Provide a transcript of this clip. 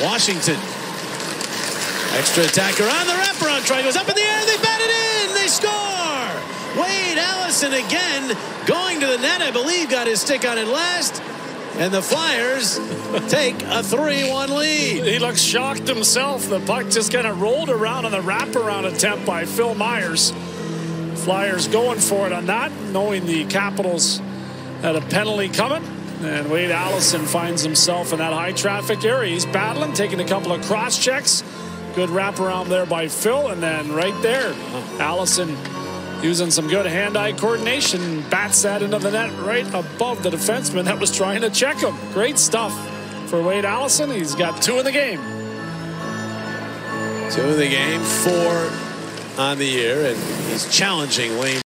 Washington. Extra attacker on the wraparound try goes up in the air. They bat it in. They score. Wade Allison again going to the net. I believe got his stick on it last. And the Flyers take a 3-1 lead. He looks shocked himself. The puck just kind of rolled around on the wraparound attempt by Phil Myers. Flyers going for it on that, knowing the Capitals had a penalty coming. And Wade Allison finds himself in that high traffic area. He's battling, taking a couple of cross checks. Good wraparound there by Phil. And then right there, Allison using some good hand-eye coordination bats that into the net right above the defenseman that was trying to check him. Great stuff for Wade Allison. He's got two in the game. Two in the game, four on the year, and he's challenging Wayne.